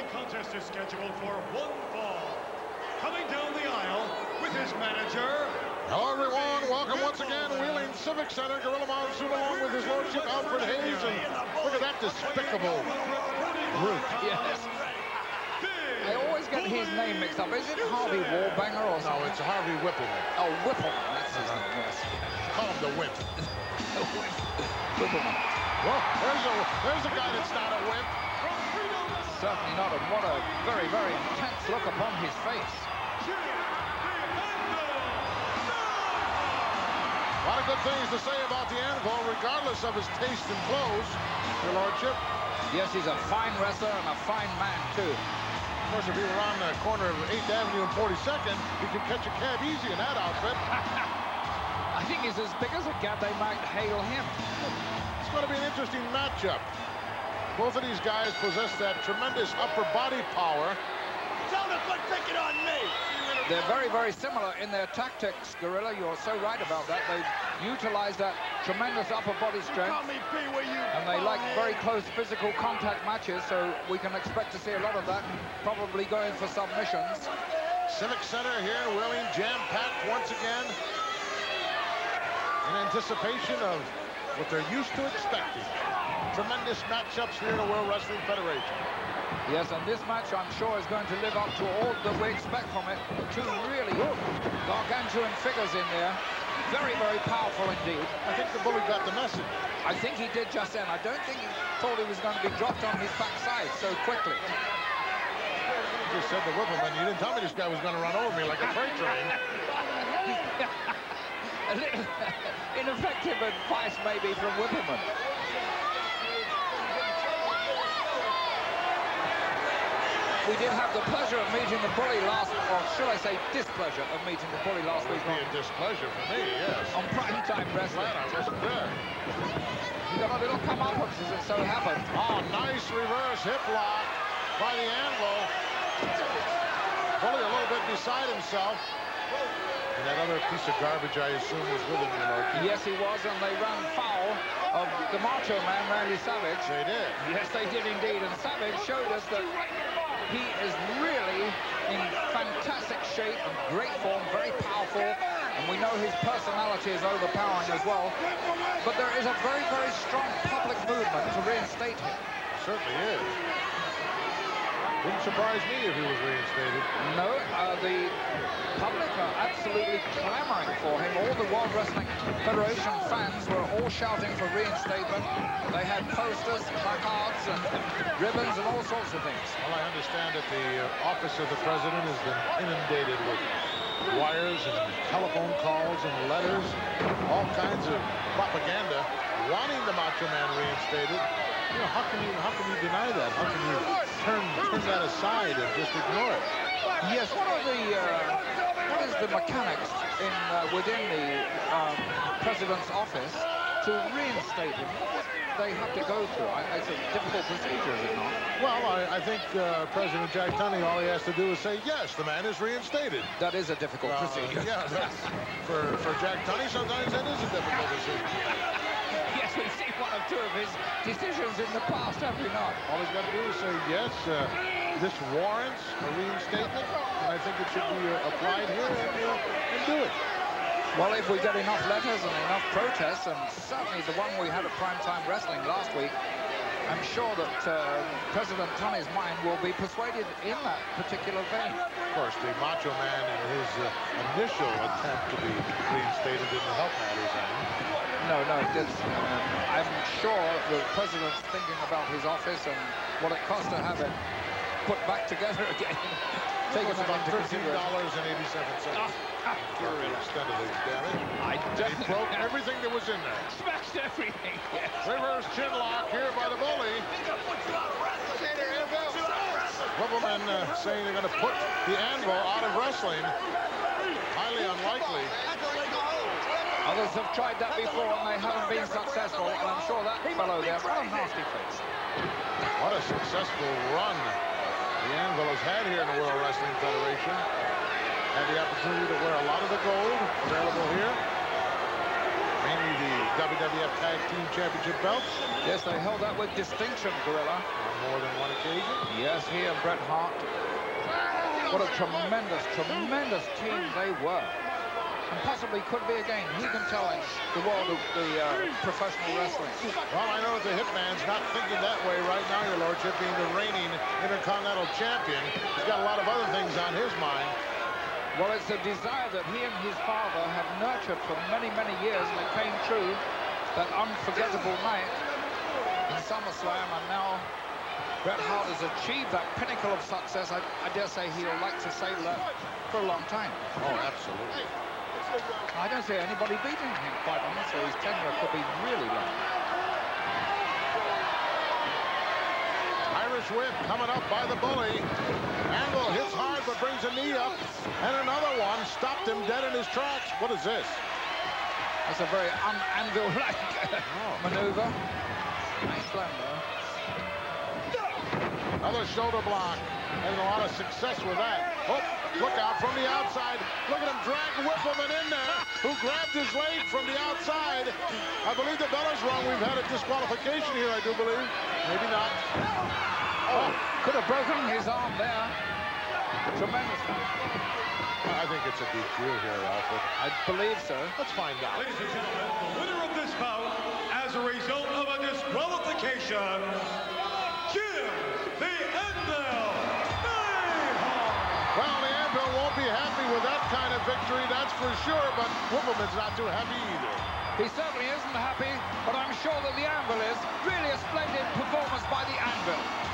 following contest is scheduled for one fall. Coming down the aisle with his manager. Hello, everyone. Welcome once again. Wheeling Civic Center. Gorilla Monsoon along with his lordship Alfred Hayes. And look at that despicable brute. Yes. I always get his name mixed up. Is it Harvey Warbanger or No, something? it's Harvey Whippleman. Oh, Whippleman. That's his name, yes. Call him the Whip. Whippleman. Well, there's a, there's a guy that's not a whip. Certainly not. And what a very, very intense look upon his face. A lot of good things to say about the Anvil, regardless of his taste in clothes, your lordship. Yes, he's a fine wrestler and a fine man, too. Of course, if he were on the corner of 8th Avenue and 42nd, he could catch a cab easy in that outfit. I think he's as big as a cab. They might hail him. It's going to be an interesting matchup. Both of these guys possess that tremendous upper body power. Tell them quit picking on me. They're very, very similar in their tactics, Gorilla. You're so right about that. They utilize that tremendous upper body strength. Call me Pee Wee, you And they like bonehead. very close physical contact matches, so we can expect to see a lot of that, probably going for submissions. Civic Center here in Wheeling, jam-packed once again. In anticipation of what they're used to expecting. Tremendous matchups here in the World Wrestling Federation. Yes, and this match, I'm sure, is going to live up to all that we expect from it. Two really gargantuan figures in there. Very, very powerful indeed. I think the bully got the message. I think he did just then. I don't think he thought he was going to be dropped on his backside so quickly. You just said to Whippleman, you didn't tell me this guy was going to run over me like a freight train. ineffective advice maybe from Whippleman. We did have the pleasure of meeting the bully last, or should I say displeasure of meeting the bully last week on, a displeasure for me, yes. on prime time wrestling. Glad I wasn't there. He got a little comeuppance as it so happened. Oh, nice reverse hip lock by the Anvil. Bully a little bit beside himself. And that other piece of garbage, I assume, was with him, you know. Yes, he was, and they ran foul of the Macho Man, Randy Savage. They did. Yes, they did indeed, and Savage showed us that he is really in fantastic shape and great form, very powerful, and we know his personality is overpowering as well. But there is a very, very strong public movement to reinstate him. Certainly is. Wouldn't surprise me if he was reinstated. No, uh, the public are absolutely clamoring for him. All the World Wrestling Federation fans were all shouting for reinstatement. They had posters, placards, and ribbons, and all sorts of things. Well, I understand that the uh, office of the president has been inundated with wires and telephone calls and letters, all kinds of propaganda wanting the Macho Man reinstated. You know, how can you how can you deny that? How can you turn turn that aside and just ignore it? Yes, what are the uh, what is the mechanics in uh, within the um, president's office to reinstate him? They have to go through? I, it's a difficult procedure, is it not? Well, I, I think uh, President Jack Tunney, all he has to do is say, yes, the man is reinstated. That is a difficult Uh, procedure. yeah, for, for Jack Tunney, sometimes that is a difficult decision. Yes, we've seen one or two of his decisions in the past, have we not? All he's got to do is say, yes, uh, this warrants a reinstatement, and I think it should be uh, applied here, and, uh, and do it. Well, if we get enough letters and enough protests, and certainly the one we had at Primetime Wrestling last week, I'm sure that uh, President Tunney's mind will be persuaded in that particular vein. Of course, the Macho Man in his uh, initial attempt to be reinstated didn't help matters any. No, no, it didn't. Um, I'm sure the president's thinking about his office and what it costs to have it put back together again. It Taking was that about into $13.87. consideration. Very extended it, it. I And he broke everything that was in there. smashed everything. Yes. Reverse chin lock here by the bully. Whippleman uh, saying they're going to put the anvil out of wrestling. Highly unlikely. Others have tried that before and they haven't been successful. And I'm sure that fellow there, what a nasty face. What a successful run the Anvil has had here in the World Wrestling Federation. Had the opportunity to wear a lot of the gold available here. Mainly the WWF Tag Team Championship belts Yes, they held that with distinction, Gorilla. on more than one occasion. Yes, he and Bret Hart. What a tremendous, tremendous team they were. And possibly could be again. Who can tell us the world of the uh, professional wrestling? Well, I know that the Hitman's not thinking that way right now, your lordship, being the reigning Intercontinental Champion. He's got a lot of other things on his mind. Well, it's a desire that he and his father have nurtured for many, many years, and it came true that unforgettable night in SummerSlam, and now Bret Hart has achieved that pinnacle of success. I, I dare say he'll like to say that for a long time. Oh, absolutely. I don't see anybody beating him, quite honestly. His tenure could be really long. Irish whip coming up by the bully. Angle hits hard but brings a knee up. And another one stopped him dead in his tracks. What is this? That's a very un-anvil-like oh. maneuver. Nice though. Another shoulder block. Having a lot of success with that. Oh, look out from the outside. Look at him drag Whippleman in there, who grabbed his leg from the outside. I believe the bell is wrong. We've had a disqualification here, I do believe. Maybe not. Oh, could have broken his arm there. Tremendous. I think it's a DQ here, Alfred. I believe so. Let's find out. Ladies and gentlemen, the winner of this bout, as a result of a disqualification, Jim the Anvil well, the Anvil won't be happy with that kind of victory, that's for sure, but Whippleman's not too happy either. He certainly isn't happy, but I'm sure that the Anvil is. Really a splendid performance by the Anvil.